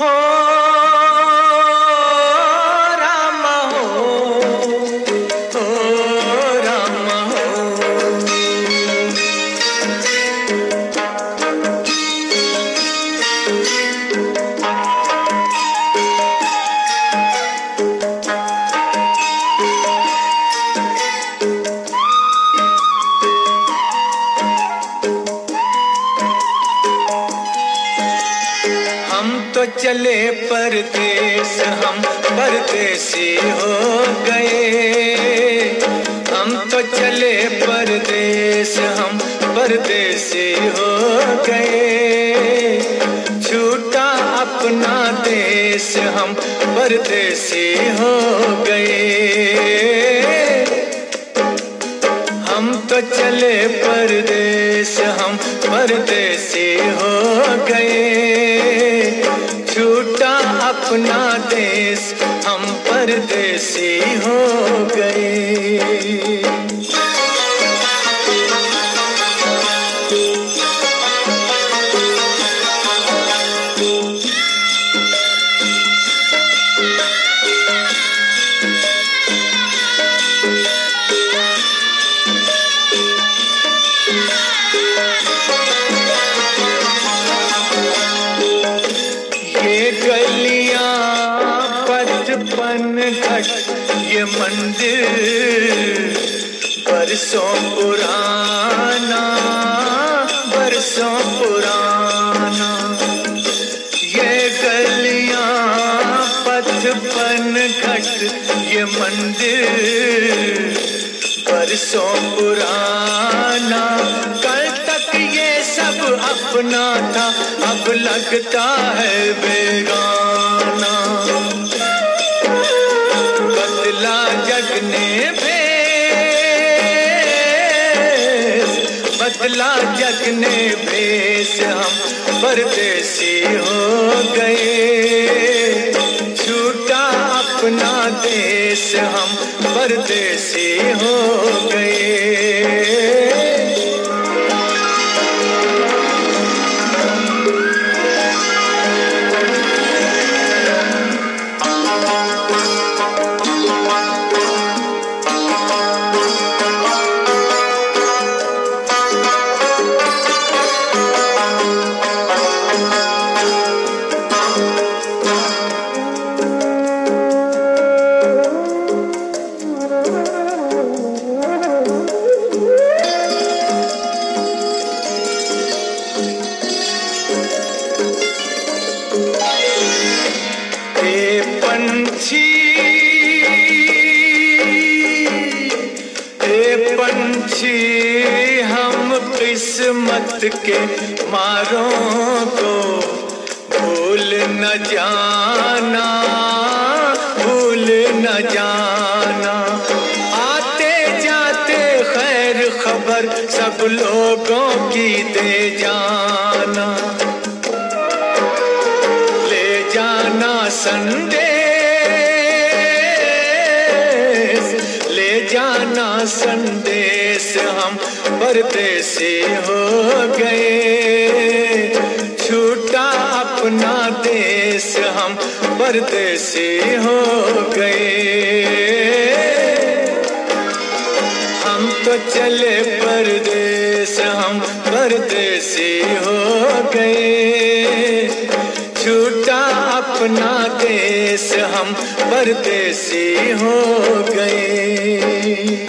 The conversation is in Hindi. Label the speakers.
Speaker 1: हो हम तो चले परदेश हम परदेसी हो गए। हम तो चले परदेश हम परदेसी हो गए। छूटा अपना देश, हम परदेसी हो गए। हम तो चले परदेश छूटा अपना देश हम परदेसी हो गए। गलियाँ, पचपन घट ये मंदिर, बरसों पुराना बरसों पुराना। ये गलियाँ, पचपन घट ये मंदिर, बरसों पुराना। अपना था, अब लगता है बेगाना। बदला जग ने भेस, बदला जग ने भेस, हम परदेसी हो गए। छूटा अपना देश, हम परदेसी पंछी। ए पंछी, हम किस्मत के मारों को भूल न जाना, भूल न जाना। आते जाते खैर खबर सब लोगों की दे जाना। ले जाना संदेश संदेश हम परदेसी हो गए। छूटा अपना देश हम परदेसी हो गए। हम तो चले परदेश हम परदेसी हो गए। छूटा अपना देश हम परदेसी हो गए।